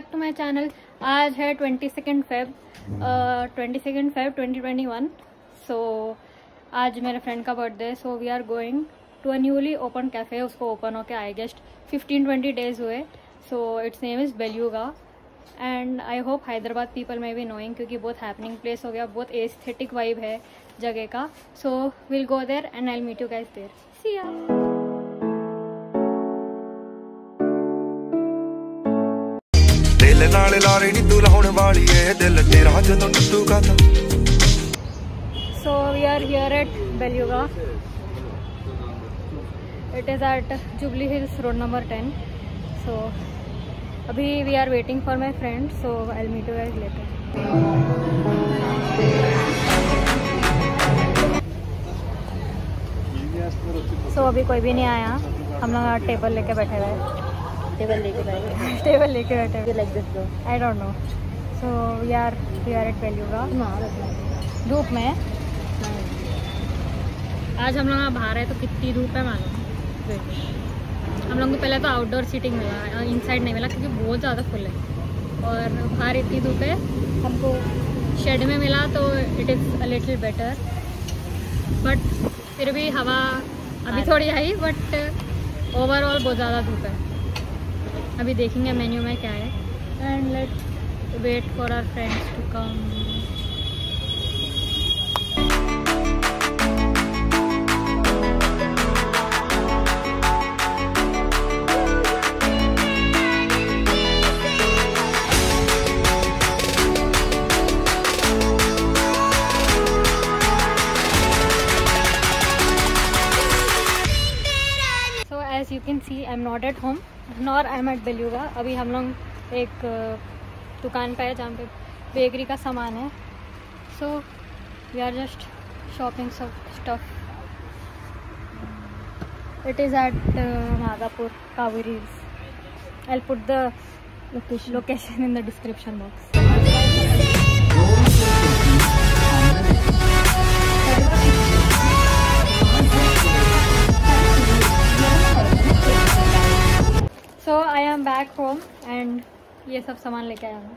Back to my channel आज है twenty second Feb twenty second Feb twenty twenty one so आज मेरे friend का बर्थडे है so we are going to a newly open cafe उसको open होके I guess fifteen twenty days हुए so it's name is Beluga and I hope Hyderabad people में भी knowing क्योंकि बहुत हैपनिंग प्लेस हो गया बहुत एस्थेटिक वाइब है जगह का. So will go there and I meet you guys there see ya ਦਿਲ ਨਾਲ ਲਾਰੇ ਨਹੀਂ ਤੂੰ ਲਾਉਣ ਵਾਲੀ ਏ ਦਿਲ ਤੇਰਾ ਜਦੋਂ ਟੁੱਟੂਗਾ ਤਾਂ So we are here at Beluga. It is at Jubilee Hills Road number 10. So अभी we are waiting for my friend. So I'll meet you guys later. So अभी कोई भी नहीं आया हम लोग टेबल लेके बैठे हुए हैं टेबल लेके बैठे टेबल लेके बैठे हुए like this low I don't know so we are we are at Beluga धूप में। आज हम लोग बाहर है तो कितनी धूप है मालूम? हम लोग को पहले तो आउटडोर सीटिंग मिला इनसाइड नहीं मिला क्योंकि बहुत ज़्यादा फुल है। और बाहर इतनी धूप है। हमको शेड में मिला तो it is a little better but फिर भी हवा अभी थोड़ी आई बट ओवरऑल बहुत ज़्यादा धूप है। अभी देखेंगे मेन्यू में क्या है। And let wait for our friends to come can see I am not at home nor I am at Beluga अभी हम लोग एक दुकान पर है जहाँ पे बेकरी का सामान है। So we are just shopping सब stuff it is at Madhapur Kaveri I put the location in the description box so I am back home and ये सब सामान लेके आया हूँ।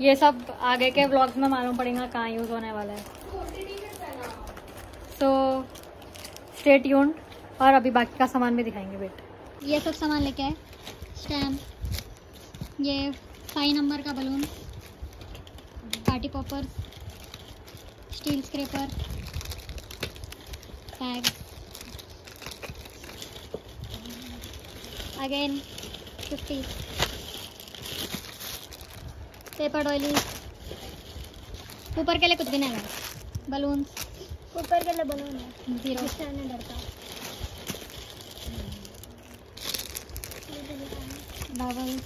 ये सब आगे के ब्लॉग्स में मालूम पड़ेगा कहाँ यूज़ होने वाला है। सो स्टे ट्यून्ड और अभी बाकी का सामान भी दिखाएँगे बेट ये सब सामान लेके आए। स्टैम्प ये फाइव नंबर का balloon party poppers steel scraper tag again. 50 paper doily ऊपर के लिए कुछ भी नहीं है बलून ऊपर के लिए बलून है ज़ीरो नहीं डरता बावल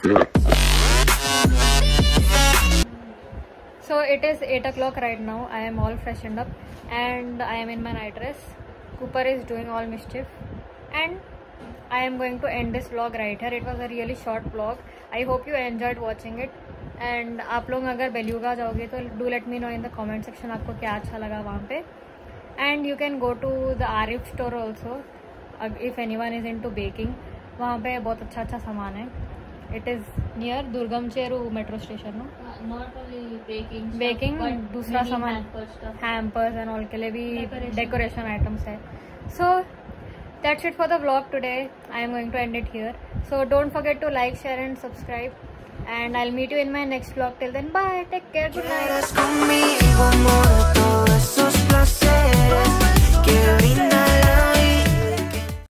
So it is 8 o'clock right now. I am all freshened up and I am in my night dress. Cooper is doing all mischief and I am going to end this vlog right here. It was a really short vlog. I hope you enjoyed watching it. And आप लोग अगर Beluga जाओगे तो do let me know in the comment section आपको क्या अच्छा लगा वहाँ पे and you can go to the Arif store also if anyone is into to baking वहाँ पे बहुत अच्छा अच्छा सामान है it is near Durgam Cheruvu metro station no not only baking baking दूसरा सामान हैम्पर्स एंड ऑल के लिए भी Decoration. डेकोरेशन आइटम्स है। So that's it for the vlog today I am going to end it here so don't forget to like share and subscribe and I meet you in my next vlog till then bye take care good night